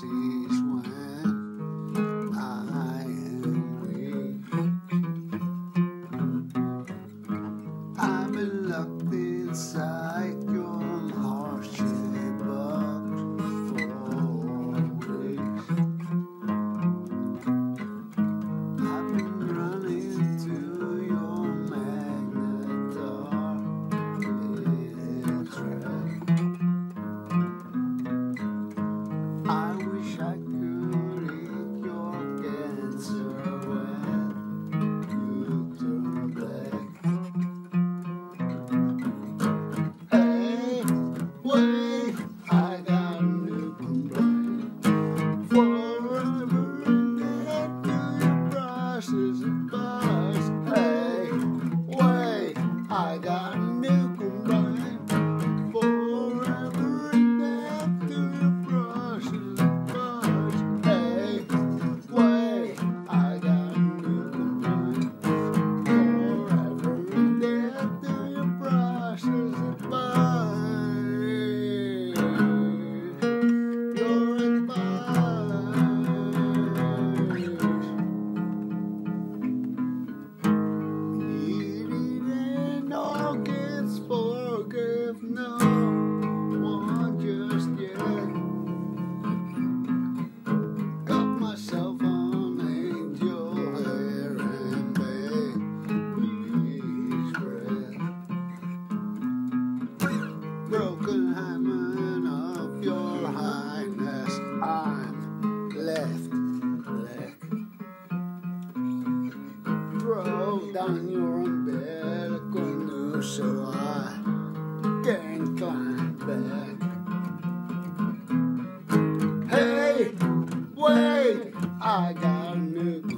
sees when I am weak. I'm a locked inside. so I can climb back. Hey, wait, I got a new.